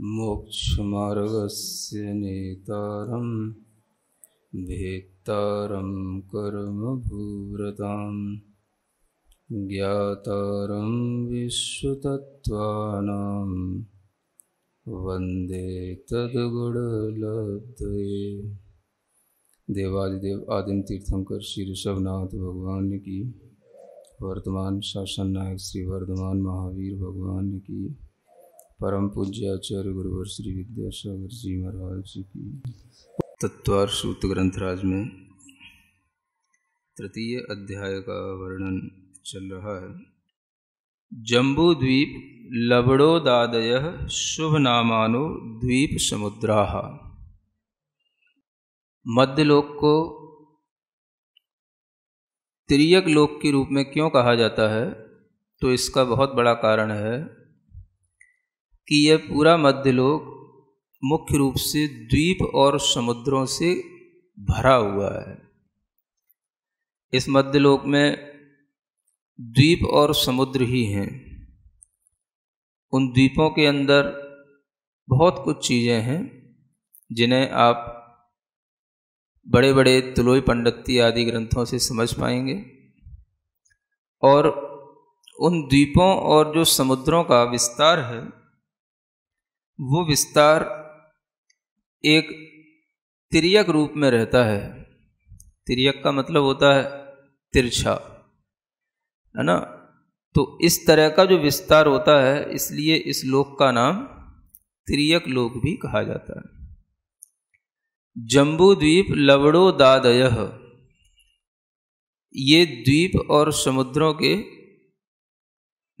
मोक्षमार्गस्य नेतारं, भेत्तारं कर्मभूव्रतां ज्ञातारं विश्वतत्त्वानां वंदे तद्गुणलब्धये। देवादिदेव आदिम तीर्थंकर श्री ऋषभनाथ भगवान की, वर्तमान शासन नायक श्री वर्धमान महावीर भगवान की परम पूज्य आचार्य गुरुवर श्री विद्यासागर जी महाराज जी की तत्वार सूत्र ग्रंथराज में तृतीय अध्याय का वर्णन चल रहा है। जम्बू द्वीप लबड़ोदादय शुभ नामानो द्वीप समुद्रा। मध्यलोक को त्रियक लोक के रूप में क्यों कहा जाता है? तो इसका बहुत बड़ा कारण है। कि यह पूरा मध्यलोक मुख्य रूप से द्वीप और समुद्रों से भरा हुआ है। इस मध्यलोक में द्वीप और समुद्र ही हैं। उन द्वीपों के अंदर बहुत कुछ चीज़ें हैं, जिन्हें आप बड़े बड़े तुलोई पंडिती आदि ग्रंथों से समझ पाएँगे। और उन द्वीपों और जो समुद्रों का विस्तार है वो विस्तार एक तिरक रूप में रहता है। तिरक का मतलब होता है तिरछा, है ना? तो इस तरह का जो विस्तार होता है, इसलिए इस लोक का नाम त्रियक लोक भी कहा जाता है। जम्बू द्वीप लवड़ो दादय ये द्वीप और समुद्रों के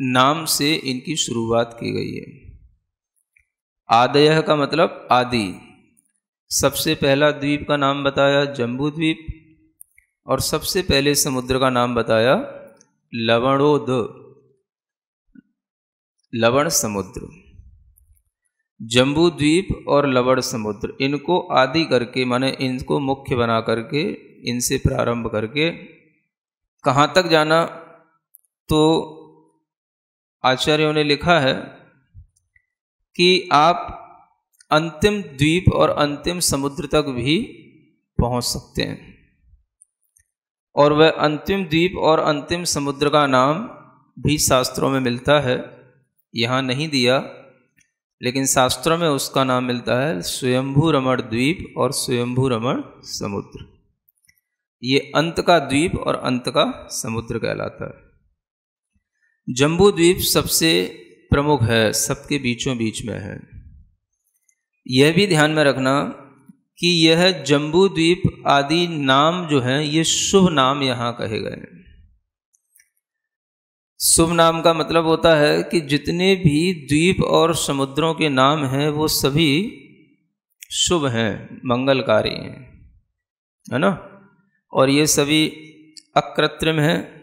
नाम से इनकी शुरुआत की गई है। आदय का मतलब आदि। सबसे पहला द्वीप का नाम बताया जम्बू द्वीप, और सबसे पहले समुद्र का नाम बताया लवणोद, लवण समुद्र। जम्बू द्वीप और लवण समुद्र, इनको आदि करके, माने इनको मुख्य बना करके, इनसे प्रारंभ करके, कहाँ तक जाना? तो आचार्यों ने लिखा है कि आप अंतिम द्वीप और अंतिम समुद्र तक भी पहुँच सकते हैं। और वह अंतिम द्वीप और अंतिम समुद्र का नाम भी शास्त्रों में मिलता है। यहाँ नहीं दिया, लेकिन शास्त्रों में उसका नाम मिलता है स्वयंभू रमण द्वीप और स्वयंभू रमण समुद्र। ये अंत का द्वीप और अंत का समुद्र कहलाता है। जम्बू द्वीप सबसे प्रमुख है, सबके बीचों बीच में है। यह भी ध्यान में रखना कि यह जम्बू द्वीप आदि नाम जो हैं, ये शुभ नाम यहाँ कहे गए हैं। शुभ नाम का मतलब होता है कि जितने भी द्वीप और समुद्रों के नाम हैं, वो सभी शुभ हैं, मंगलकारी हैं, है ना? और ये सभी अकृत्रिम हैं,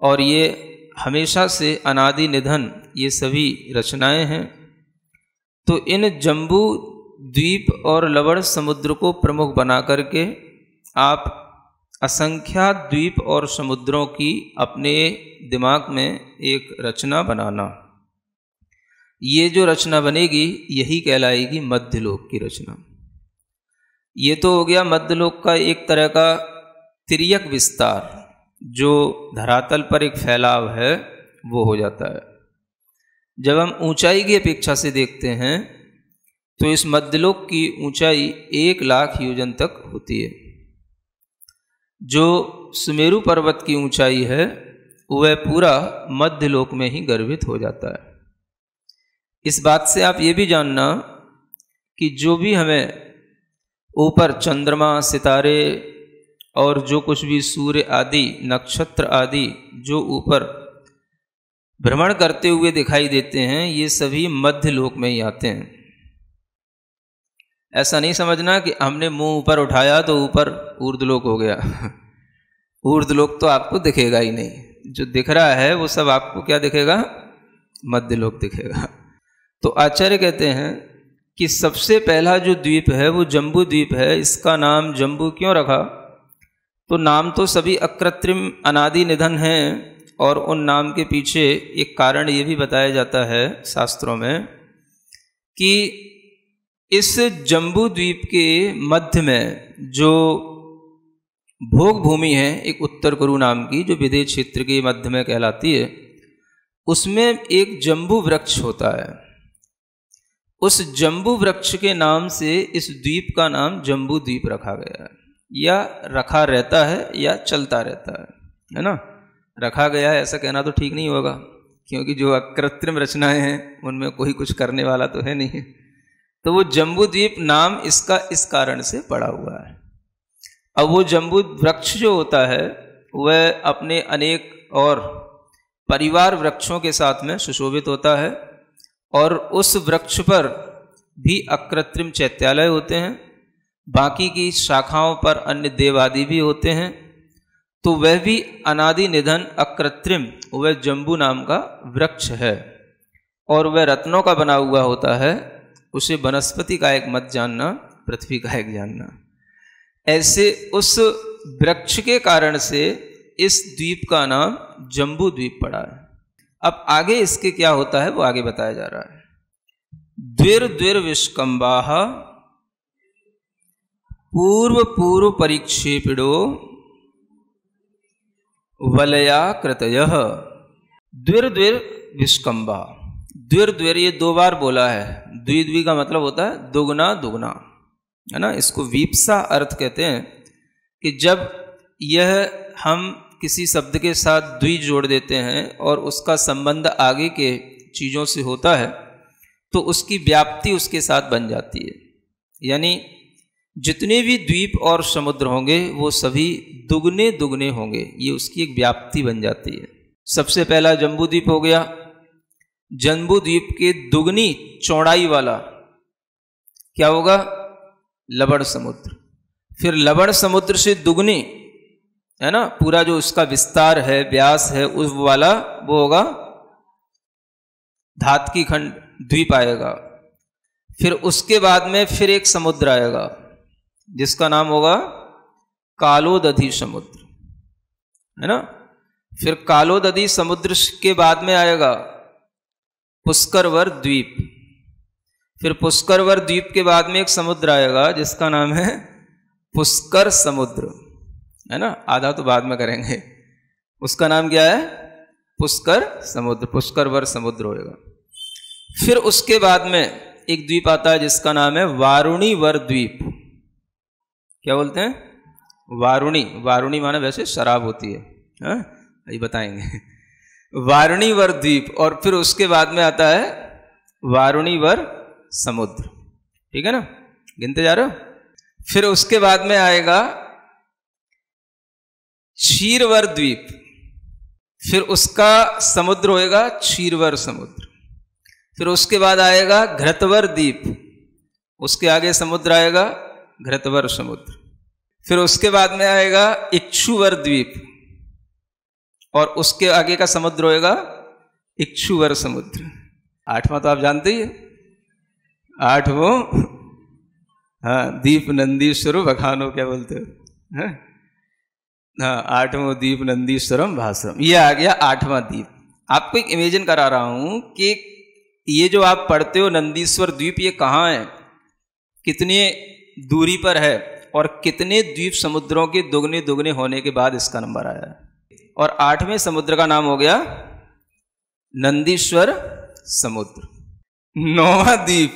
और ये हमेशा से अनादि निधन, ये सभी रचनाएँ हैं। तो इन जम्बू, द्वीप और लवण समुद्र को प्रमुख बना करके आप असंख्या द्वीप और समुद्रों की अपने दिमाग में एक रचना बनाना। ये जो रचना बनेगी, यही कहलाएगी मध्यलोक की रचना। ये तो हो गया मध्यलोक का एक तरह का तिरक विस्तार। जो धरातल पर एक फैलाव है, वो हो जाता है। जब हम ऊंचाई की अपेक्षा से देखते हैं तो इस मध्यलोक की ऊंचाई एक लाख योजन तक होती है। जो सुमेरु पर्वत की ऊंचाई है, वह पूरा मध्यलोक में ही गर्भित हो जाता है। इस बात से आप ये भी जानना कि जो भी हमें ऊपर चंद्रमा, सितारे और जो कुछ भी सूर्य आदि, नक्षत्र आदि जो ऊपर भ्रमण करते हुए दिखाई देते हैं, ये सभी मध्य लोक में ही आते हैं। ऐसा नहीं समझना कि हमने मुँह ऊपर उठाया तो ऊपर ऊर्दलोक हो गया। ऊर्दलोक तो आपको दिखेगा ही नहीं। जो दिख रहा है, वो सब आपको क्या दिखेगा? मध्य लोक दिखेगा। तो आचार्य कहते हैं कि सबसे पहला जो द्वीप है, वो जम्बू द्वीप है। इसका नाम जम्बू क्यों रखा? तो नाम तो सभी अकृत्रिम अनादि निधन हैं और उन नाम के पीछे एक कारण ये भी बताया जाता है शास्त्रों में कि इस जम्बू द्वीप के मध्य में जो भोग भूमि है, एक उत्तर कुरु नाम की, जो विदेश क्षेत्र के मध्य में कहलाती है, उसमें एक जम्बू वृक्ष होता है। उस जम्बू वृक्ष के नाम से इस द्वीप का नाम जम्बू द्वीप रखा गया है। या रखा रहता है या चलता रहता है है ना? रखा गया है ऐसा कहना तो ठीक नहीं होगा, क्योंकि जो अकृत्रिम रचनाएँ हैं, उनमें कोई कुछ करने वाला तो है नहीं। तो वो जम्बूद्वीप नाम इसका इस कारण से पड़ा हुआ है। अब वो जम्बू वृक्ष जो होता है, वह अपने अनेक और परिवार वृक्षों के साथ में सुशोभित होता है और उस वृक्ष पर भी अकृत्रिम चैत्यालय होते हैं। बाकी की शाखाओं पर अन्य देवादि भी होते हैं तो वह भी अनादि निधन अकृत्रिम, वह जम्बू नाम का वृक्ष है, और वह रत्नों का बना हुआ होता है, उसे वनस्पति का एक मत जानना, पृथ्वी का एक जानना। ऐसे उस वृक्ष के कारण से इस द्वीप का नाम जम्बू द्वीप पड़ा है। अब आगे इसके क्या होता है, वो आगे बताया जा रहा है। द्विर द्विर विष्कम्बा पूर्व पूर्व कृतय द्विर द्विर विष्कम्बा द्विर द्विर ये दो बार बोला है। द्वि द्विद्वि का मतलब होता है दुगना दुगना। है ना? इसको वीपसा अर्थ कहते हैं कि जब यह हम किसी शब्द के साथ द्वि जोड़ देते हैं और उसका संबंध आगे के चीज़ों से होता है तो उसकी व्याप्ति उसके साथ बन जाती है। यानी जितने भी द्वीप और समुद्र होंगे, वो सभी दुगने दुगने होंगे। ये उसकी एक व्याप्ति बन जाती है। सबसे पहला जम्बू द्वीप हो गया। जम्बू द्वीप के दुगनी चौड़ाई वाला क्या होगा? लबड़ समुद्र। फिर लबड़ समुद्र से दुगनी, है ना? पूरा जो उसका विस्तार है, व्यास है, उस वाला वो होगा धात की खंड द्वीप आएगा। फिर उसके बाद में फिर एक समुद्र आएगा। जिसका नाम होगा कालोदधि समुद्र। है ना? फिर कालोदधि समुद्र के बाद में आएगा पुष्करवर द्वीप। फिर पुष्करवर द्वीप के बाद में एक समुद्र आएगा जिसका नाम है पुष्कर समुद्र। है ना? आधा तो बाद में करेंगे। उसका नाम क्या है? पुष्कर समुद्र पुष्कर वर समुद्र होएगा। फिर उसके बाद में एक द्वीप आता है जिसका नाम है वारुणीवर द्वीप। क्या बोलते हैं? वारुणी वारुणी माने वैसे शराब होती है। हाँ? ये बताएँगे। वारुणी वर द्वीप, और फिर उसके बाद में आता है वारुणी वर समुद्र। ठीक है ना? गिनते जा रहे हो? फिर उसके बाद में आएगा क्षीरवर द्वीप। फिर उसका समुद्र होएगा क्षीरवर समुद्र। फिर उसके बाद आएगा घृतवर द्वीप। उसके आगे समुद्र आएगा घृतवर समुद्र। फिर उसके बाद में आएगा इक्षुवर द्वीप। और उसके आगे का समुद्र होएगा इक्षुवर समुद्र। आठवां तो आप जानते ही आठवों हाँ दीप नंदीश्वर बखानो क्या बोलते हो? हाँ? हाँ आठवां द्वीप नंदीश्वरम भाषरम ये आ गया आठवां द्वीप आपको एक इमेजिन करा रहा हूँ कि ये जो आप पढ़ते हो नंदीश्वर द्वीप, ये कहाँ है? कितनी दूरी पर है और कितने द्वीप समुद्रों के दुगने दुगने होने के बाद इसका नंबर आया है। और आठवें समुद्र का नाम हो गया नंदीश्वर समुद्र। नौवा द्वीप,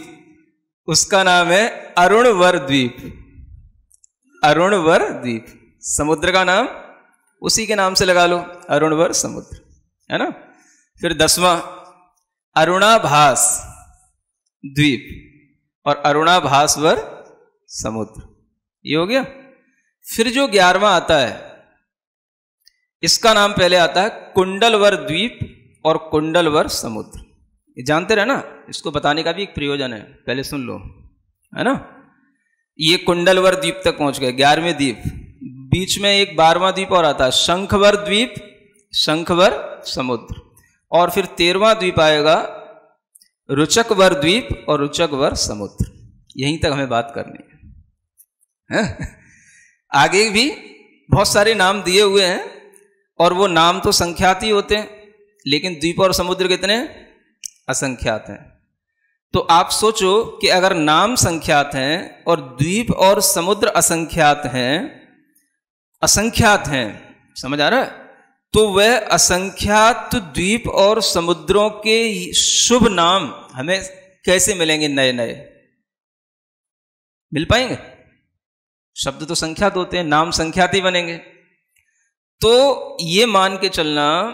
उसका नाम है अरुणवर द्वीप। अरुणवर द्वीप, समुद्र का नाम उसी के नाम से लगा लो, अरुणवर समुद्र, है ना? फिर दसवां, अरुणाभास द्वीप। और अरुणाभासवर समुद्र। ये हो गया। फिर जो ग्यारहवा आता है इसका नाम पहले आता है कुंडलवर द्वीप और कुंडलवर समुद्र। ये जानते रहे ना इसको बताने का भी एक प्रयोजन है पहले सुन लो है ना? ये कुंडलवर द्वीप तक पहुँच गए ग्यारहवें द्वीप। बीच में एक बारवा द्वीप और आता है शंखवर द्वीप शंखवर समुद्र। और फिर तेरवा द्वीप आएगा रुचकवर द्वीप और रुचकवर समुद्र। यहीं तक हमें बात करनी है, आगे भी बहुत सारे नाम दिए हुए हैं, और वो नाम तो संख्यात ही होते हैं, लेकिन द्वीप और समुद्र कितने? असंख्यात हैं। तो आप सोचो कि अगर नाम संख्यात हैं, और द्वीप और समुद्र असंख्यात हैं असंख्यात हैं, समझ आ रहा है? तो वह असंख्यात द्वीप और समुद्रों के शुभ नाम हमें कैसे मिलेंगे नए नए मिल पाएँगे? शब्द तो संख्यात होते हैं, नाम संख्यात ही बनेंगे। तो ये मान के चलना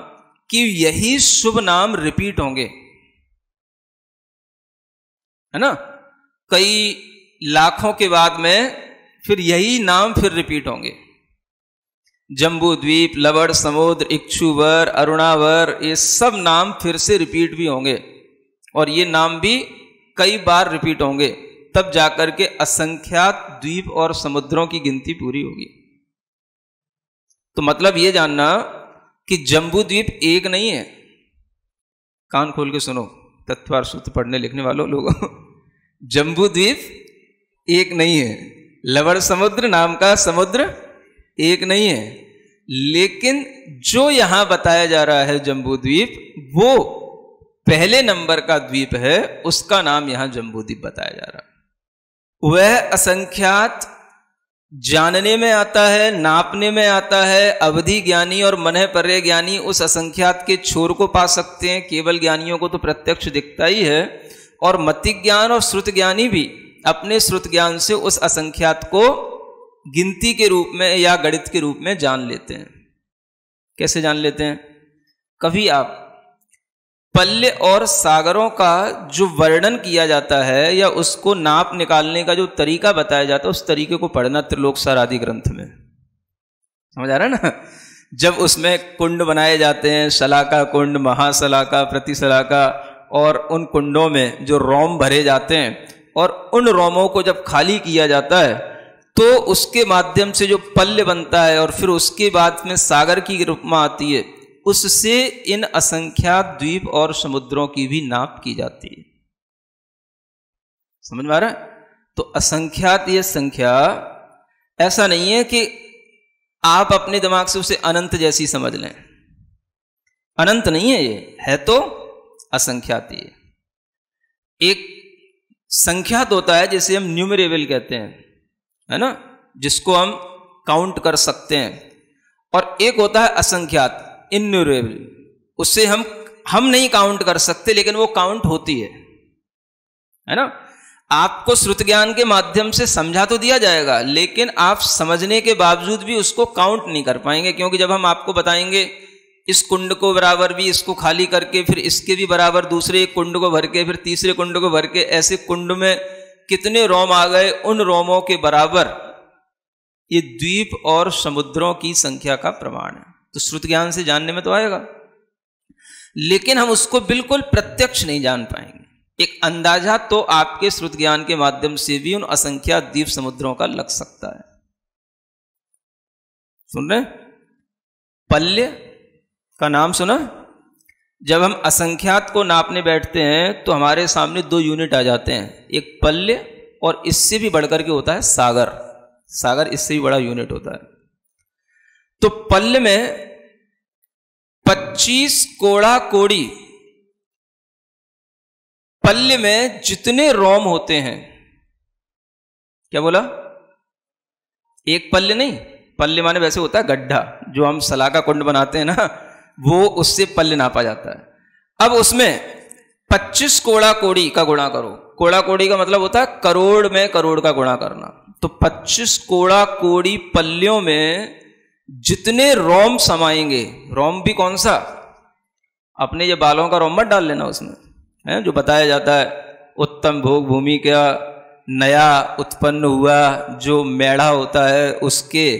कि यही शुभ नाम रिपीट होंगे। है ना? कई लाखों के बाद में फिर यही नाम फिर रिपीट होंगे। जम्बू, द्वीप लवड़ समुद्र इक्षुवर अरुणावर, ये सब नाम फिर से रिपीट भी होंगे। और ये नाम भी कई बार रिपीट होंगे। तब जाकर के असंख्यात द्वीप और समुद्रों की गिनती पूरी होगी। तो मतलब ये जानना कि जम्बू द्वीप एक नहीं है। कान खोल के सुनो तत्वार सूत्र पढ़ने लिखने वालों लोगों। जम्बू द्वीप एक नहीं है। लवड़ समुद्र नाम का समुद्र एक नहीं है। लेकिन जो यहाँ बताया जा रहा है जम्बू द्वीप, वो पहले नंबर का द्वीप है, उसका नाम यहाँ जम्बू द्वीप बताया जा रहा वह असंख्यात जानने में आता है, नापने में आता है, अवधि ज्ञानी और मन पर्य ज्ञानी उस असंख्यात के छोर को पा सकते हैं। केवल ज्ञानियों को तो प्रत्यक्ष दिखता ही है। और मतिक ज्ञान और श्रुत ज्ञानी भी अपने श्रुत ज्ञान से उस असंख्यात को गिनती के रूप में या गणित के रूप में जान लेते हैं। कैसे जान लेते हैं? कभी आप पल्य और सागरों का जो वर्णन किया जाता है या उसको नाप निकालने का जो तरीका बताया जाता है, उस तरीके को पढ़ना त्रिलोक सार आदि ग्रंथ में। समझ आ रहा है ना? जब उसमें कुंड बनाए जाते हैं, शलाका कुंड, महाशलाका, प्रतिशलाका, और उन कुंडों में जो रोम भरे जाते हैं, और उन रोमों को जब खाली किया जाता है तो उसके माध्यम से जो पल्य बनता है, और फिर उसके बाद में सागर की रूप में आती है उससे इन असंख्यात द्वीप और समुद्रों की भी नाप की जाती है। समझ में आ रहा है? तो असंख्यात ये संख्या, ऐसा नहीं है कि आप अपने दिमाग से उसे अनंत जैसी समझ लें। अनंत नहीं है ये, है तो असंख्यात ये एक संख्यात होता है जिसे हम न्यूमरेबल कहते हैं, है ना? जिसको हम काउंट कर सकते हैं। और एक होता है असंख्यात। इन्यूरेबल उससे हम हम नहीं काउंट कर सकते, लेकिन वो काउंट होती है। है ना? आपको श्रुत ज्ञान के माध्यम से समझा तो दिया जाएगा, लेकिन आप समझने के बावजूद भी उसको काउंट नहीं कर पाएँगे, क्योंकि जब हम आपको बताएँगे, इस कुंड को बराबर भी, इसको खाली करके, फिर इसके भी बराबर दूसरे कुंड को भर के, फिर तीसरे कुंड को भर के, ऐसे कुंड में कितने रोम आ गए, उन रोमों के बराबर। ये द्वीप और समुद्रों की संख्या का प्रमाण है। तो श्रुत ज्ञान से जानने में तो आएगा। लेकिन हम उसको बिल्कुल प्रत्यक्ष नहीं जान पाएँगे। एक अंदाज़ा तो आपके श्रुत ज्ञान के माध्यम से भी उन असंख्या द्वीप समुद्रों का लग सकता है। सुन रहे पल्य का नाम सुना? जब हम असंख्यात को नापने बैठते हैं तो हमारे सामने दो यूनिट आ जाते हैं। एक पल्य और इससे भी बढ़कर के होता है सागर। सागर इससे भी बड़ा यूनिट होता है। तो पल्ल में 25 कोड़ा कोड़ी। पल्ल में जितने रोम होते हैं, क्या बोला? एक पल्य नहीं पल्य माने वैसे होता है गड्ढा, जो हम सलाह का कुंड बनाते हैं ना, वो उससे पल्य नापा जाता है। अब उसमें 25 कोड़ा कोड़ी का गुणा करो। कोड़ा कोड़ी का मतलब होता है करोड़ में करोड़ का गुणा करना। तो 25 कोड़ा कोड़ी पल्लियों में जितने रोम समाएँगे, रोम भी कौन सा? अपने ये बालों का रोम मत डाल लेना उसमें, है? जो बताया जाता है, उत्तम भोग भूमि का नया उत्पन्न हुआ जो मेढ़ा होता है, उसके,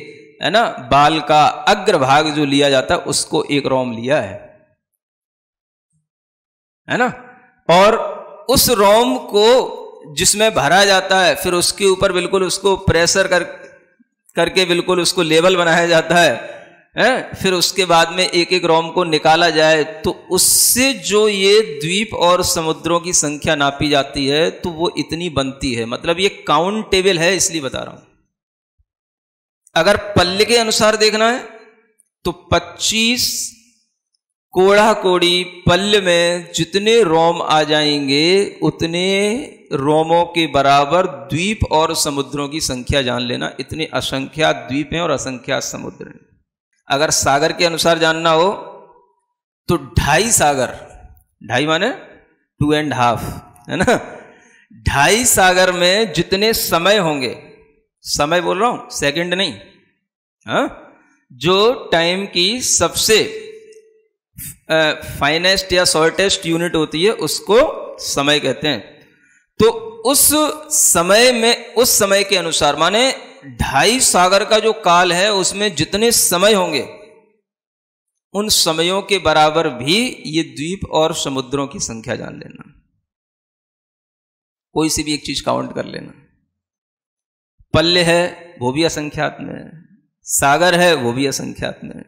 है ना, बाल का अग्रभाग जो लिया जाता है, उसको एक रोम लिया है। है ना? और उस रोम को जिसमें भरा जाता है, फिर उसके ऊपर बिल्कुल उसको प्रेशर कर करके बिल्कुल उसको लेवल बनाया जाता है, हैं? फिर उसके बाद में एक एक रोम को निकाला जाए तो उससे जो ये द्वीप और समुद्रों की संख्या नापी जाती है तो वो इतनी बनती है। मतलब ये काउंटेबल है, इसलिए बता रहा हूँ। अगर पल्ले के अनुसार देखना है तो 25 कोड़ा कोड़ी पल्ल में जितने रोम आ जाएँगे, उतने रोमों के बराबर द्वीप और समुद्रों की संख्या जान लेना। इतने असंख्या द्वीप हैं और असंख्या समुद्र हैं। अगर सागर के अनुसार जानना हो तो ढाई सागर, ढाई माने टू एंड हाफ़, है ना? ढाई सागर में जितने समय होंगे, समय बोल रहा हूँ, सेकंड नहीं, हा? जो टाइम की सबसे फाइनेस्ट या शॉर्टेस्ट यूनिट होती है, उसको समय कहते हैं। तो उस समय में, उस समय के अनुसार, माने ढाई सागर का जो काल है, उसमें जितने समय होंगे, उन समयों के बराबर भी ये द्वीप और समुद्रों की संख्या जान लेना। कोई सी भी एक चीज़ काउंट कर लेना। पल्ले है, वो भी असंख्यात में। है सागर है, वो भी असंख्यात में। है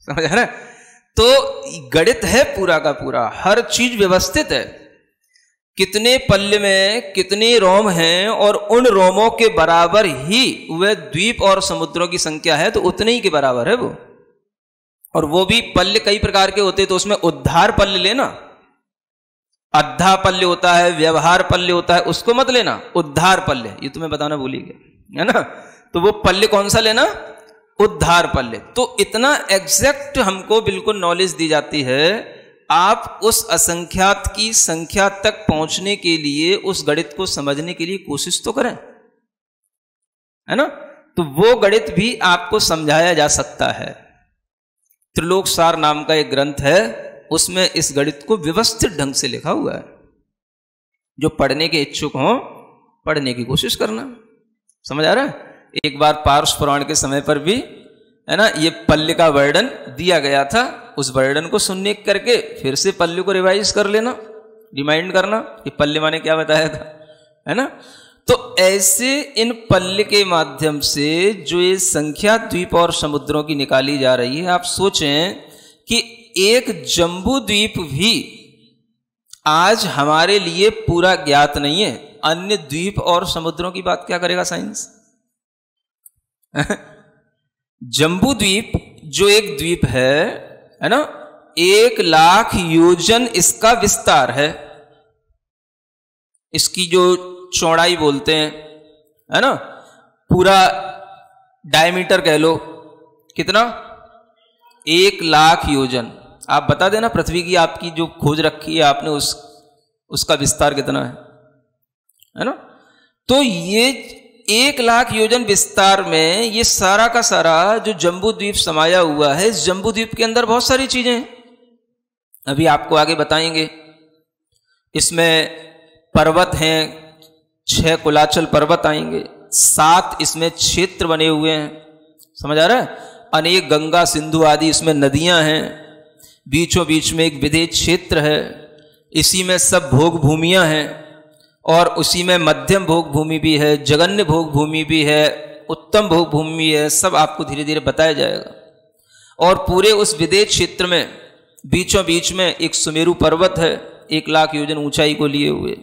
समझ ना? तो गणित है पूरा का पूरा। हर चीज़ व्यवस्थित है। कितने पल्ल में, कितने रोम हैं और उन रोमों के बराबर ही वह द्वीप और समुद्रों की संख्या है तो उतने ही के बराबर है वो। और वो भी पल्ल कई प्रकार के होते तो उसमें उद्धार पल्ल लेना, अद्धा पल्ल होता है, व्यवहार पल्ले होता है, उसको मत लेना, उद्धार पल्ले, ये तुम्हें बताना भूली गया है ना? तो वो पल्ले कौन सा लेना? उद्धार पल्ले। तो इतना एग्जैक्ट हमको बिल्कुल नॉलेज दी जाती है आप उस असंख्यात की संख्या तक पहुँचने के लिए, उस गणित को समझने के लिए कोशिश तो करें। है ना? तो वो गणित भी आपको समझाया जा सकता है। त्रिलोक सार नाम का एक ग्रंथ है, उसमें इस गणित को व्यवस्थित ढंग से लिखा हुआ है। जो पढ़ने के इच्छुक हों, पढ़ने की कोशिश करना। समझ आ रहा है? एक बार पार्श पुराण के समय पर भी है ना? ये पल्ले का वर्णन दिया गया था। उस वर्णन को सुनने करके फिर से पल्ले को रिवाइज कर लेना रिमाइंड करना कि पल्ले माने क्या बताया था, है ना? तो ऐसे इन पल्ले के माध्यम से जो ये संख्या द्वीप और समुद्रों की निकाली जा रही है, आप सोचें कि एक जम्बू द्वीप भी आज हमारे लिए पूरा ज्ञात नहीं है। अन्य द्वीप और समुद्रों की बात क्या करेगा साइंस? जम्बू द्वीप, जो एक द्वीप है है ना? एक लाख योजन इसका विस्तार है। इसकी जो चौड़ाई बोलते हैं, है ना? पूरा डायमीटर कह लो। कितना? एक लाख योजन। आप बता देना पृथ्वी की आपकी जो खोज रखी है आपने, उस, उसका विस्तार कितना है? है ना? तो ये एक लाख योजन विस्तार में ये सारा का सारा जो जम्बू द्वीप समाया हुआ है, इस जम्बू द्वीप के अंदर बहुत सारी चीज़ें अभी आपको आगे बताएँगे। इसमें पर्वत हैं, छह कुलाचल पर्वत आएँगे, सात इसमें क्षेत्र बने हुए हैं। समझ आ रहा है? अनेक गंगा, सिंधु आदि इसमें नदियाँ हैं। बीचों बीच में एक विदेश क्षेत्र है। इसी में सब भोग भूमियाँ हैं। और उसी में मध्यम भोग भूमि भी है जगन्य भोग भूमि भी है, उत्तम भोग भूमि है, सब आपको धीरे धीरे बताया जाएगा। और पूरे उस विदेश क्षेत्र में बीचों बीच में एक सुमेरु पर्वत है, एक लाख योजन ऊंचाई को लिए हुए।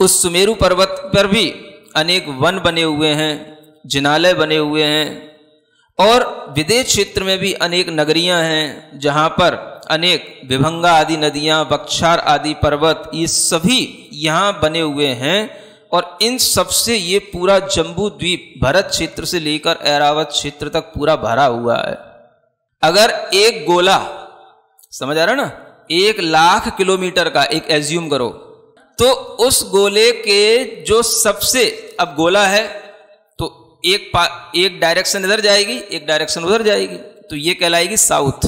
उस सुमेरु पर्वत पर भी अनेक वन बने हुए हैं, जिनालय बने हुए हैं, और विदेश क्षेत्र में भी अनेक नगरियाँ हैं, जहाँ पर अनेक विभंगा आदि, नदियाँ बक्षार आदि, पर्वत, ये सभी यहाँ बने हुए हैं और इन सबसे ये पूरा जम्बू द्वीप भरत क्षेत्र से लेकर ऐरावत क्षेत्र तक पूरा भरा हुआ है। अगर एक गोला, समझ आ रहा ना? एक लाख किलोमीटर का एक एज्यूम करो तो उस गोले के जो सबसे, अब गोला है तो एक एक डायरेक्शन इधर जाएगी, एक डायरेक्शन उधर जाएगी तो ये कहलाएगी साउथ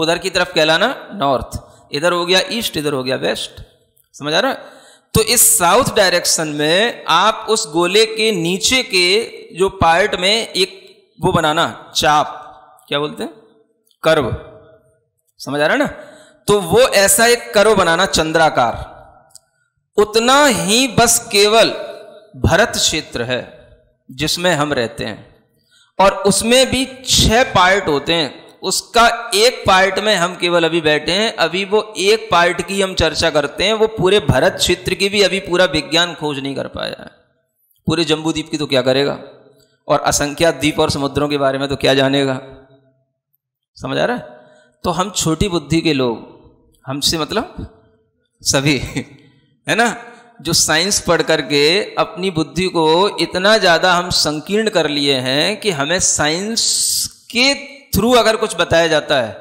उधर की तरफ़ कहलाना नॉर्थ इधर हो गया ईस्ट इधर हो गया वेस्ट समझ आ रहा? तो इस साउथ डायरेक्शन में आप उस गोले के नीचे के जो पार्ट में एक वो बनाना, चाप. क्या बोलते हैं? कर्व समझ आ रहा है ना? तो वो ऐसा एक कर्व बनाना, चंद्राकार. उतना ही बस केवल भरत क्षेत्र है जिसमें हम रहते हैं। और उसमें भी छह पार्ट होते हैं। उसका एक पार्ट में हम केवल अभी बैठे हैं, अभी वो एक पार्ट की हम चर्चा करते हैं, वो पूरे भरत क्षेत्र की भी अभी पूरा विज्ञान खोज नहीं कर पाया है। पूरे जम्बू द्वीप की तो क्या करेगा? और असंख्यात द्वीप और समुद्रों के बारे में तो क्या जानेगा? समझ आ रहा है? तो हम छोटी बुद्धि के लोग, हमसे मतलब सभी, है ना? जो साइंस पढ़ करके अपनी बुद्धि को इतना ज़्यादा हम संकीर्ण कर लिए हैं कि हमें साइंस के थ्रू अगर कुछ बताया जाता है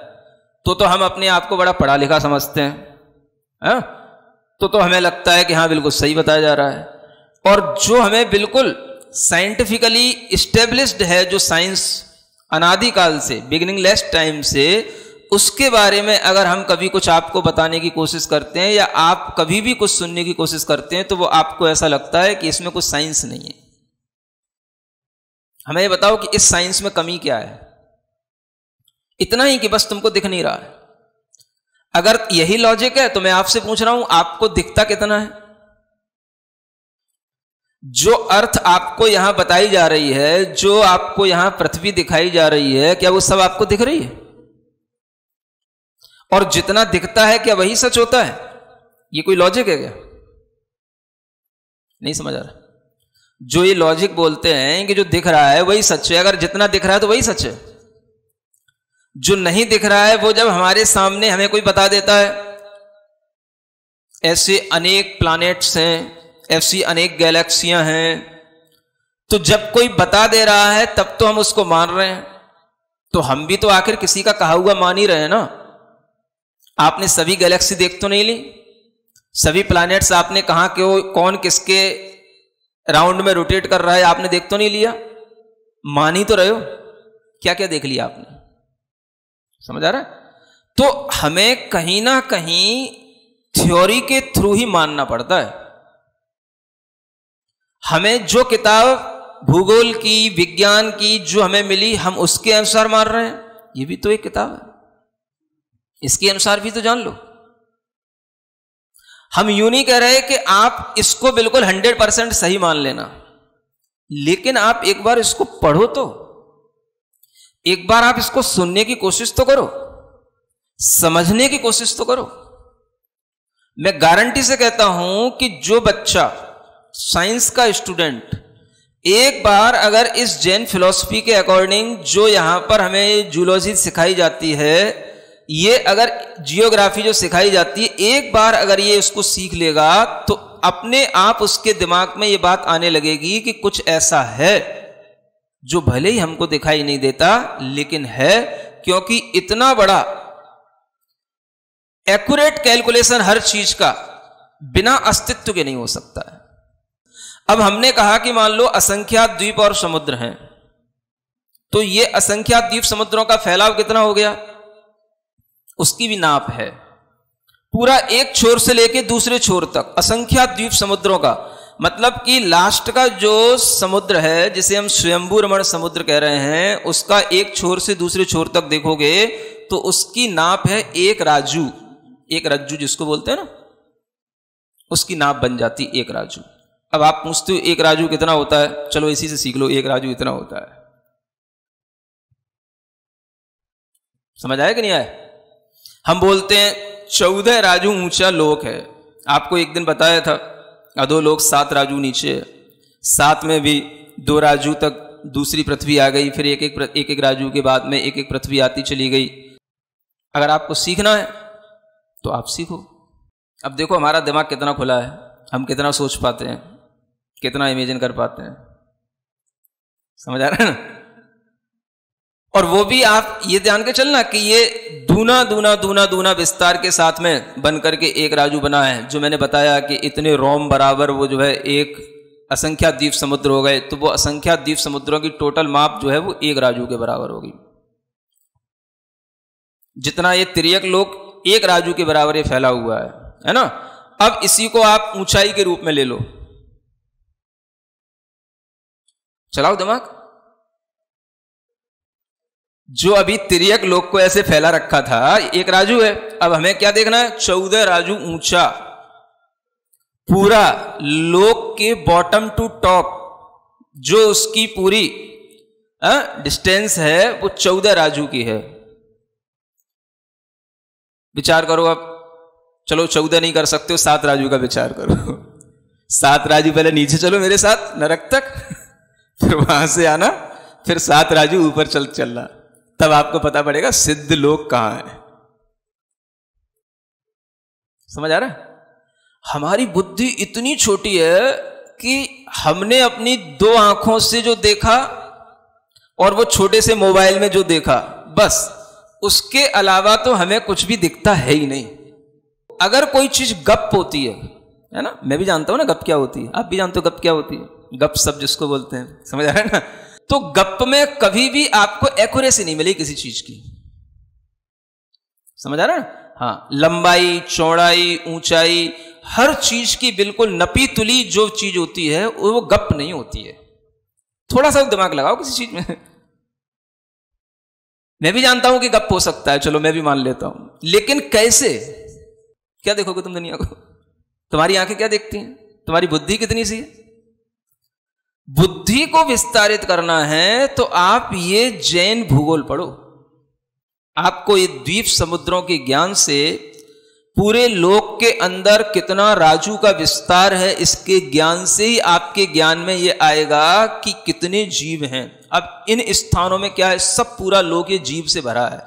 तो तो हम अपने आप को बड़ा पढ़ा लिखा समझते हैं। है? तो तो हमें लगता है कि हाँ बिल्कुल सही बताया जा रहा है। और जो हमें बिल्कुल साइंटिफिकली स्टेब्लिश्ड है, जो साइंस अनादिकाल से बिगिनिंग लेस टाइम से, उसके बारे में अगर हम कभी कुछ आपको बताने की कोशिश करते हैं, या आप कभी भी कुछ सुनने की कोशिश करते हैं तो वो आपको ऐसा लगता है कि इसमें कुछ साइंस नहीं है। हमें ये बताओ कि इस साइंस में कमी क्या है? इतना ही कि बस तुमको दिख नहीं रहा है। अगर यही लॉजिक है तो मैं आपसे पूछ रहा हूँ, आपको दिखता कितना है? जो अर्थ आपको यहाँ बताई जा रही है, जो आपको यहाँ पृथ्वी दिखाई जा रही है, क्या वो सब आपको दिख रही है? और जितना दिखता है, क्या वही सच होता है? ये कोई लॉजिक है क्या? नहीं समझ आ रहा। जो ये लॉजिक बोलते हैं, कि जो दिख रहा है, वही सच है। अगर जितना दिख रहा है तो वही सच है। जो नहीं दिख रहा है, वो जब हमारे सामने हमें कोई बता देता है। ऐसे अनेक प्लानिट्स हैं, ऐसी अनेक गैलेक्सियाँ हैं। तो जब कोई बता दे रहा है, तब तो हम उसको मान रहे हैं। तो हम भी तो आखिर किसी का कहा हुआ मान ही रहे हैं ना। आपने सभी गैलेक्सी देख तो नहीं ली? सभी प्लैनेट्स आपने कहा कि वो कौन किसके राउंड में रोटेट कर रहा है, आपने देख तो नहीं लिया? मान ही तो रहे हो। क्या क्या देख लिया आपने? समझ आ रहा है? तो हमें कहीं ना कहीं थ्योरी के थ्रू ही मानना पड़ता है। हमें जो किताब भूगोल की, विज्ञान की, जो हमें मिली, हम उसके अनुसार मान रहे हैं। ये भी तो एक किताब है। इसके अनुसार भी तो जान लो। हम यूँ नहीं कह रहे कि आप इसको बिल्कुल हंड्रेड परसेंट सही मान लेना। लेकिन आप एक बार इसको पढ़ो तो। एक बार आप इसको सुनने की कोशिश तो करो, समझने की कोशिश तो करो। मैं गारंटी से कहता हूँ कि जो बच्चा, साइंस का स्टूडेंट, एक बार अगर इस जैन फिलॉसफी के अकॉर्डिंग जो यहाँ पर हमें जूलॉजी सिखाई जाती है, ये अगर जियोग्राफी जो सिखाई जाती है, एक बार अगर ये इसको सीख लेगा तो अपने आप उसके दिमाग में ये बात आने लगेगी कि कुछ ऐसा है। जो भले ही हमको दिखाई नहीं देता, लेकिन है, क्योंकि इतना बड़ा एक्यूरेट कैलकुलेशन हर चीज़ का बिना अस्तित्व के नहीं हो सकता है। अब हमने कहा कि मान लो असंख्यात द्वीप और समुद्र हैं तो ये असंख्यात द्वीप समुद्रों का फैलाव कितना हो गया? उसकी भी नाप है। पूरा एक छोर से लेकर दूसरे छोर तक असंख्या द्वीप समुद्रों का मतलब कि लास्ट का जो समुद्र है, जिसे हम स्वयंभू रमण समुद्र कह रहे हैं, उसका एक छोर से दूसरे छोर तक देखोगे तो उसकी नाप है एक राजू। एक रज्जू जिसको बोलते हैं ना, उसकी नाप बन जाती एक राजू। अब आप पूछते हो, एक राजू कितना होता है? चलो इसी से सीख लो, एक राजू इतना होता है। समझ आया कि नहीं आया? हम बोलते हैं, चौदह राजू ऊँचा लोक है। आपको एक दिन बताया था अधो लोक सात राजू नीचे सात में भी दो राजू तक दूसरी पृथ्वी आ गई, फिर एक एक एक एक राजू के बाद में एक एक पृथ्वी आती चली गई। अगर आपको सीखना है तो आप सीखो। अब देखो हमारा दिमाग कितना खुला है। हम कितना सोच पाते हैं, कितना इमेजिन कर पाते हैं। समझ आ रहा है ना? और वो भी आप ये ध्यान के चलना कि ये दूना दूना दूना दूना विस्तार के साथ में बन करके एक राजू बना है, जो मैंने बताया कि इतने रोम बराबर वो जो है एक असंख्या द्वीप समुद्र हो गए तो वो असंख्या द्वीप समुद्रों की टोटल माप जो है वो एक राजू के बराबर होगी। जितना ये त्रियक लोग एक राजू के बराबर ये फैला हुआ है है ना? अब इसी को आप ऊंचाई के रूप में ले लो। चलाओ दिमाग। जो अभी तिरक लोग को ऐसे फैला रखा था, एक राजू है। अब हमें क्या देखना है? चौदह राजू ऊँचा। पूरा लोक के बॉटम टू टॉप जो उसकी पूरी डिस्टेंस है, वो चौदह राजू की है। विचार करो अब चलो, चौदह नहीं कर सकते हो, सात राजू का विचार करो। सात राजू पहले नीचे चलो मेरे साथ, नरक तक। फिर वहाँ से आना, फिर सात राजू ऊपर चल, चलना। तब आपको पता पड़ेगा सिद्ध लोग कहाँ है। समझ आ रहा है? हमारी बुद्धि इतनी छोटी है कि हमने अपनी दो आँखों से जो देखा और वो छोटे से मोबाइल में जो देखा, बस। उसके अलावा तो हमें कुछ भी दिखता है ही नहीं। अगर कोई चीज़ गप होती है है ना? मैं भी जानता हूँ ना गप क्या होती है। आप भी जानते हो गप क्या होती है? गप सब जिसको बोलते हैं। समझ आ रहा है ना? तो गप में कभी भी आपको एक्यूरेसी नहीं मिली किसी चीज़ की। समझ आ रहा है? हाँ लंबाई, चौड़ाई, ऊंचाई, हर चीज़ की बिल्कुल नपी तुली जो चीज़ होती है, वो गप नहीं होती है। थोड़ा सा दिमाग लगाओ किसी चीज़ में। मैं भी जानता हूँ कि गप हो सकता है, चलो मैं भी मान लेता हूँ। लेकिन कैसे? क्या देखोगे तुम दुनिया को? तुम्हारी आँखें क्या देखती हैं? तुम्हारी बुद्धि कितनी सी है? बुद्धि को विस्तारित करना है तो आप ये जैन भूगोल पढ़ो। आपको ये द्वीप समुद्रों के ज्ञान से पूरे लोक के अंदर कितना राजू का विस्तार है, इसके ज्ञान से ही आपके ज्ञान में ये आएगा कि कितने जीव हैं। अब इन स्थानों में क्या है, सब पूरा लोक ये जीव से भरा है।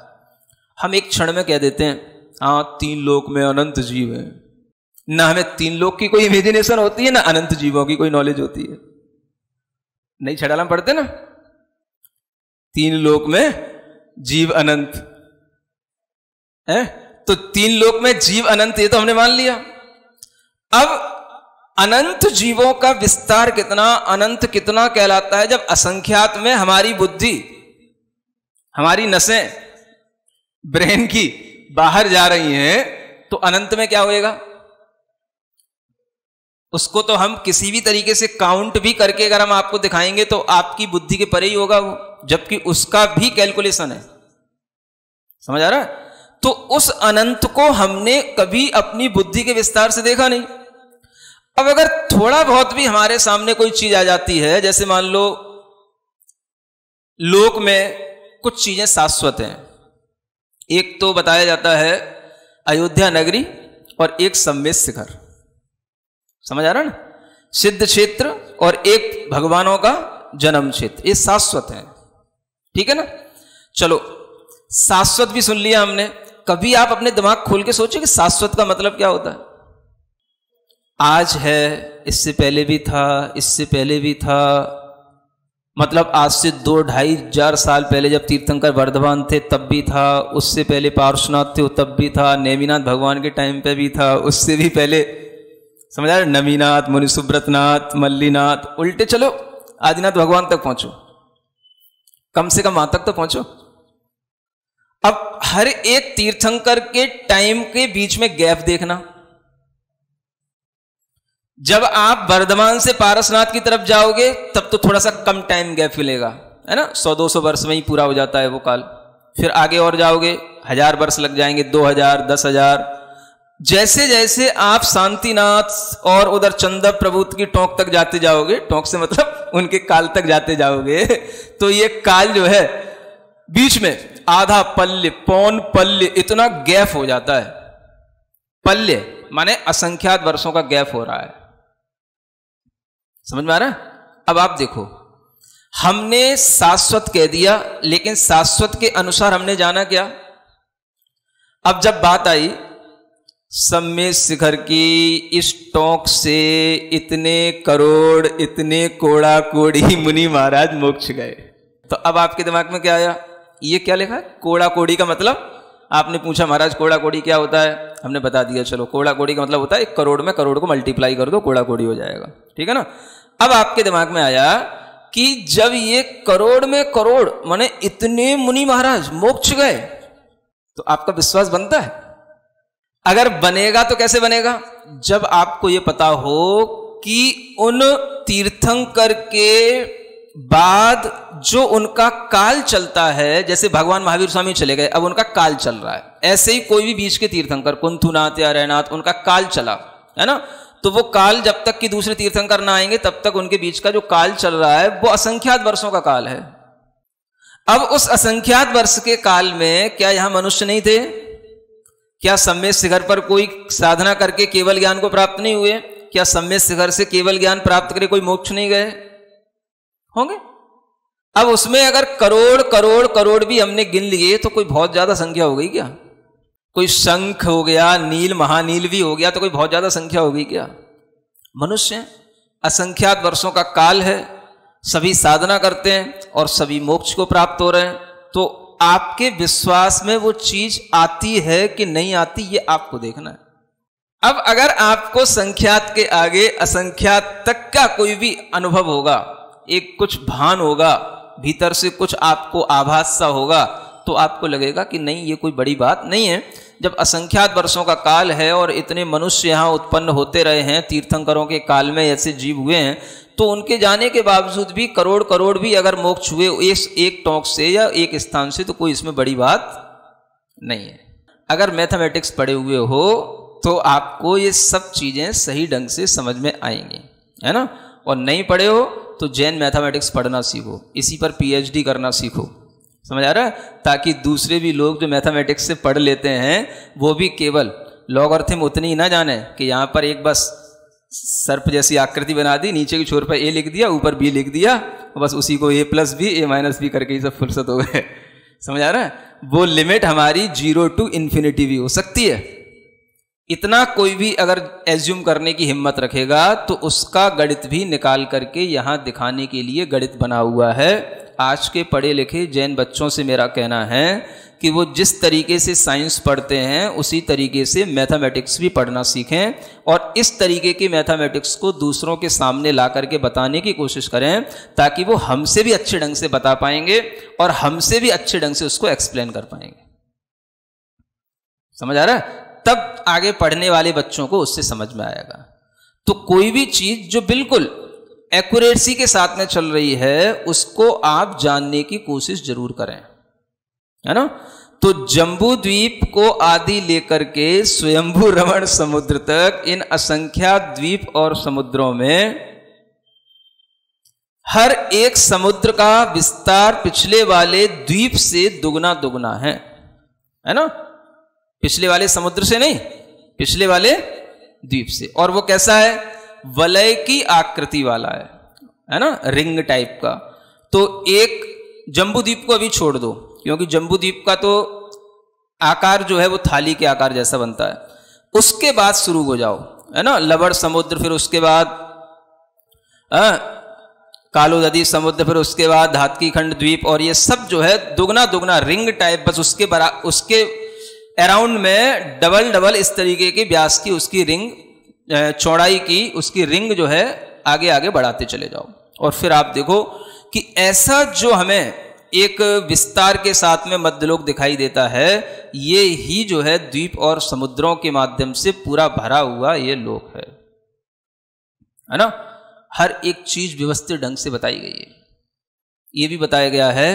हम एक क्षण में कह देते हैं हाँ तीन लोक में अनंत जीव है। ना हमें तीन लोक की कोई इमेजिनेशन होती है, ना अनंत जीवों की कोई नॉलेज होती है। नहीं छड़ाला पढ़ते ना? तीन लोक में जीव अनंत। है? तो तीन लोक में जीव अनंत, ये तो हमने मान लिया। अब अनंत जीवों का विस्तार कितना, अनंत कितना कहलाता है जब असंख्यात में हमारी बुद्धि, हमारी नसें, ब्रेन की बाहर जा रही हैं तो अनंत में क्या होएगा? उसको तो हम किसी भी तरीके से काउंट भी करके अगर हम आपको दिखाएँगे तो आपकी बुद्धि के परे ही होगा वो, जबकि उसका भी कैलकुलेशन है। समझ आ रहा है? तो उस अनंत को हमने कभी अपनी बुद्धि के विस्तार से देखा नहीं। अब अगर थोड़ा बहुत भी हमारे सामने कोई चीज़ आ जाती है, जैसे मान लो, लोक में कुछ चीज़ें शाश्वत हैं। एक तो बताया जाता है अयोध्या नगरी और एक सम्मेद शिखर। समझ आ रहा ना? सिद्ध क्षेत्र और एक भगवानों का जन्म क्षेत्र, ये शाश्वत है। ठीक है ना? चलो, शाश्वत भी सुन लिया हमने। कभी आप अपने दिमाग खोल के सोचे कि शाश्वत का मतलब क्या होता है? आज है, इससे पहले भी था, इससे पहले भी था। मतलब आज से दो ढाई हज़ार साल पहले जब तीर्थंकर वर्धमान थे, तब भी था। उससे पहले पार्श्वनाथ थे, तब भी था। नेमीनाथ भगवान के टाइम पे भी था। उससे भी पहले समझ आ नवीनाथ मुनि सुब्रतनाथ मल्लीनाथ, उल्टे चलो, आदिनाथ भगवान तक पहुंचो। कम से कम वहाँ तक तो पहुंचो। अब हर एक तीर्थंकर के टाइम के बीच में गैप देखना। जब आप वर्धमान से पारसनाथ की तरफ़ जाओगे, तब तो थोड़ा सा कम टाइम गैप मिलेगा, है ना? सौ, दो सौ वर्ष में ही पूरा हो जाता है वो काल। फिर आगे और जाओगे, हज़ार वर्ष लग जाएँगे, दो हज़ार, दस हज़ार जैसे जैसे आप शांतिनाथ और उधर चंद्र प्रभुत की टोंक तक जाते जाओगे, टोंक से मतलब उनके काल तक जाते जाओगे तो ये काल जो है, बीच में आधा पल्य पौन पल्य इतना गैप हो जाता है। पल्य माने असंख्यात वर्षों का गैप हो रहा है। समझ में आ रहा है? अब आप देखो, हमने शाश्वत कह दिया, लेकिन शाश्वत के अनुसार हमने जाना क्या? अब जब बात आई सम्य शिखर की इस टोंक से इतने करोड़, इतने कोड़ा कोड़ी मुनि महाराज मोक्ष गए। तो अब आपके दिमाग में क्या आया? ये क्या लिखा है? कोड़ा कोड़ी का मतलब? आपने पूछा, महाराज कोड़ा कोड़ी क्या होता है? हमने बता दिया, चलो कोड़ा कोड़ी का मतलब होता है, एक करोड़ में करोड़ को मल्टीप्लाई कर दो कोड़ा कोड़ी हो जाएगा। ठीक है ना? अब आपके दिमाग में आया कि जब ये करोड़ में करोड़, माने इतने मुनि महाराज मोक्ष गए तो आपका विश्वास बनता है? अगर बनेगा तो कैसे बनेगा? जब आपको यह पता हो कि उन तीर्थंकर के बाद जो उनका काल चलता है, जैसे भगवान महावीर स्वामी चले गए, अब उनका काल चल रहा है। ऐसे ही कोई भी बीच के तीर्थंकर, कुंथुनाथ या रैनाथ, उनका काल चला, है ना? तो वो काल जब तक कि दूसरे तीर्थंकर ना आएँगे, तब तक उनके बीच का जो काल चल रहा है, वो असंख्यात वर्षों का काल है। अब उस असंख्यात वर्ष के काल में क्या यहाँ मनुष्य नहीं थे? क्या सम्य शिखर पर कोई साधना करके केवल ज्ञान को प्राप्त नहीं हुए? क्या सम्य शिखर से केवल ज्ञान प्राप्त करे कोई मोक्ष नहीं गए? होंगे? अब उसमें अगर करोड़ करोड़ करोड़ भी हमने गिन लिए तो कोई बहुत ज़्यादा संख्या हो गई क्या? कोई शंख हो गया, नील, महानील भी हो गया तो कोई बहुत ज़्यादा संख्या हो गई क्या? मनुष्य असंख्यात वर्षों का काल है, सभी साधना करते हैं और सभी मोक्ष को प्राप्त हो रहे हैं। तो आपके विश्वास में वो चीज़ आती है कि नहीं आती, ये आपको देखना है। अब अगर आपको संख्यात के आगे, असंख्यात तक का कोई भी अनुभव होगा, एक कुछ भान होगा, भीतर से कुछ आपको आभास सा होगा तो आपको लगेगा कि नहीं, ये कोई बड़ी बात नहीं है। जब असंख्यात वर्षों का काल है और इतने मनुष्य यहाँ उत्पन्न होते रहे हैं, तीर्थंकरों के काल में ऐसे जीव हुए हैं तो उनके जाने के बावजूद भी करोड़ करोड़ भी अगर मोक्ष हुए इस एक टोंक से या एक स्थान से तो कोई इसमें बड़ी बात नहीं है। अगर मैथमेटिक्स पढ़े हुए हो तो आपको ये सब चीज़ें सही ढंग से समझ में आएँगी, है ना? और नहीं पढ़े हो तो जैन मैथमेटिक्स पढ़ना सीखो, इसी पर पीएचडी करना सीखो। समझ आ रहा है? ताकि दूसरे भी लोग जो मैथमेटिक्स से पढ़ लेते हैं, वो भी केवल लॉगर्थम उतनी ना जाने कि यहाँ पर एक बस सर्प जैसी आकृति बना दी, नीचे की छोर पर ए लिख दिया, ऊपर बी लिख दिया, बस उसी को A plus B, A minus B करके ही सब फुर्सत हो गए। समझ आ रहा है? वो लिमिट हमारी ज़ीरो टू इन्फिनिटी भी हो सकती है। इतना कोई भी अगर एज्यूम करने की हिम्मत रखेगा तो उसका गणित भी निकाल करके यहाँ दिखाने के लिए गणित बना हुआ है। आज के पढ़े लिखे जैन बच्चों से मेरा कहना है कि वो जिस तरीके से साइंस पढ़ते हैं, उसी तरीके से मैथमेटिक्स भी पढ़ना सीखें और इस तरीके की मैथमेटिक्स को दूसरों के सामने ला करके बताने की कोशिश करें, ताकि वो हमसे भी अच्छे ढंग से बता पाएँगे और हमसे भी अच्छे ढंग से उसको एक्सप्लेन कर पाएँगे। समझ आ रहा है? तब आगे पढ़ने वाले बच्चों को उससे समझ में आएगा। तो कोई भी चीज़ जो बिल्कुल एक्यूरेसी के साथ में चल रही है, उसको आप जानने की कोशिश ज़रूर करें। है ना? तो जम्बू द्वीप को आदि लेकर के स्वयंभू रमण समुद्र तक इन असंख्या द्वीप और समुद्रों में हर एक समुद्र का विस्तार पिछले वाले द्वीप से दुगना दुगना है। है ना? पिछले वाले समुद्र से नहीं पिछले वाले द्वीप से। और वो कैसा है? वलय की आकृति वाला है है ना? रिंग टाइप का। तो एक जम्बू द्वीप को अभी छोड़ दो क्योंकि जम्बू द्वीप का तो आकार जो है वो थाली के आकार जैसा बनता है। उसके बाद शुरू हो जाओ है ना? लबड़ समुद्र फिर उसके बाद आ, कालो नदी समुद्र फिर उसके बाद धातकी खंड द्वीप और ये सब जो है दुगना दुगना रिंग टाइप बस उसके बरा उसके अराउंड में डबल डबल इस तरीके की व्यास की उसकी रिंग चौड़ाई की उसकी रिंग जो है, आगे आगे बढ़ाते चले जाओ। और फिर आप देखो कि ऐसा जो हमें एक विस्तार के साथ में मध्यलोक दिखाई देता है, ये ही जो है द्वीप और समुद्रों के माध्यम से पूरा भरा हुआ ये लोक है। है ना? हर एक चीज़ व्यवस्थित ढंग से बताई गई है। ये भी बताया गया है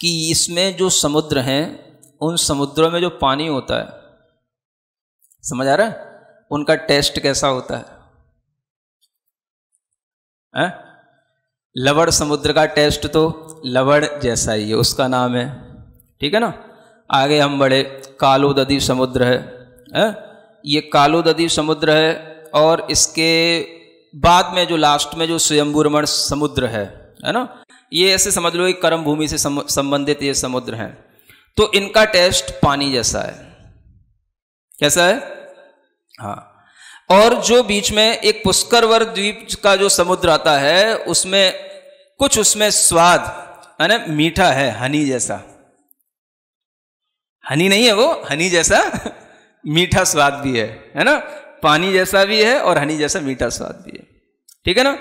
कि इसमें जो समुद्र हैं उन समुद्रों में जो पानी होता है समझ आ रहा है? उनका टेस्ट कैसा होता है, है? लवड़ समुद्र का टेस्ट तो लवड़ जैसा ही है उसका नाम है ठीक है ना? आगे हम बड़े कालो ददी समुद्र है, है? ये कालो ददी समुद्र है और इसके बाद में जो लास्ट में जो स्वयंभूरमण समुद्र है है ना? ये ऐसे समझ लो एक कर्म भूमि से संबंधित ये समुद्र हैं। तो इनका टेस्ट पानी जैसा है। कैसा है? हाँ। और जो बीच में एक पुष्करवर द्वीप का जो समुद्र आता है, उसमें कुछ उसमें स्वाद, है ना, मीठा है, हनी जैसा। हनी नहीं है वो, हनी जैसा मीठा स्वाद भी है है ना? पानी जैसा भी है और हनी जैसा मीठा स्वाद भी है। ठीक है ना?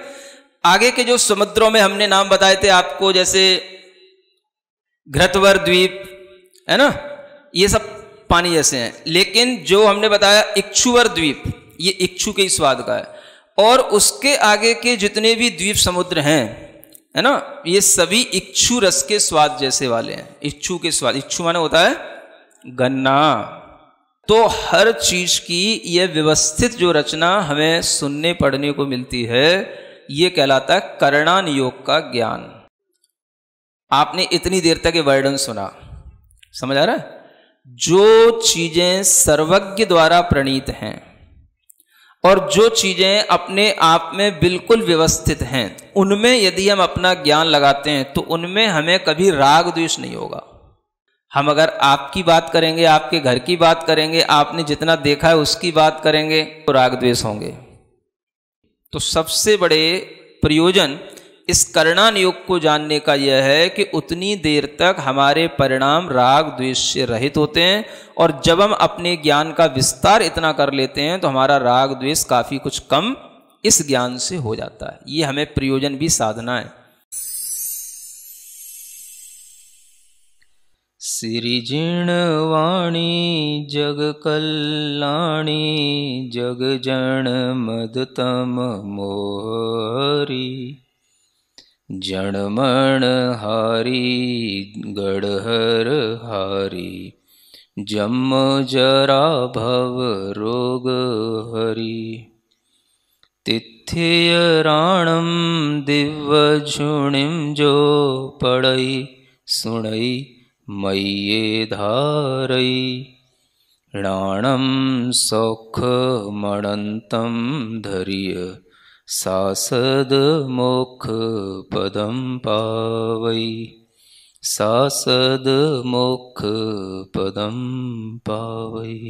आगे के जो समुद्रों में हमने नाम बताए थे आपको, जैसे घृतवर द्वीप है ना? ये सब पानी जैसे हैं। लेकिन जो हमने बताया, इक्षुवर द्वीप, ये इक्षु के स्वाद का है। और उसके आगे के जितने भी द्वीप समुद्र हैं, है ना? ये सभी इक्षु रस के स्वाद जैसे वाले हैं। इच्छु के स्वाद इच्छु माने होता है गन्ना। तो हर चीज़ की यह व्यवस्थित जो रचना हमें सुनने, पढ़ने को मिलती है, ये कहलाता है करणान योग का ज्ञान। आपने इतनी देर तक ये वर्णन सुना। समझ आ रहा है? जो चीज़ें सर्वज्ञ द्वारा प्रणीत हैं और जो चीज़ें अपने आप में बिल्कुल व्यवस्थित हैं, उनमें यदि हम अपना ज्ञान लगाते हैं तो उनमें हमें कभी राग द्वेष नहीं होगा। हम अगर आपकी बात करेंगे, आपके घर की बात करेंगे, आपने जितना देखा है उसकी बात करेंगे तो राग द्वेष होंगे। तो सबसे बड़े प्रयोजन इस करणान योग को जानने का यह है कि उतनी देर तक हमारे परिणाम राग द्वेष से रहित होते हैं और जब हम अपने ज्ञान का विस्तार इतना कर लेते हैं तो हमारा राग द्वेष काफ़ी कुछ कम इस ज्ञान से हो जाता है। ये हमें प्रयोजन भी साधना है। सिरिजिणवाणी जग कल्याणी, जग जन मदतम मोहरी। जमहारि गढहरहारि जम्म जराभवरोगहरियराणं दिव्यझुणिं जो पडै सुणै मय्ये धारै णाणं सौखमणन्तं धर सदमुख पदं पावै। सासमो पदं पावै।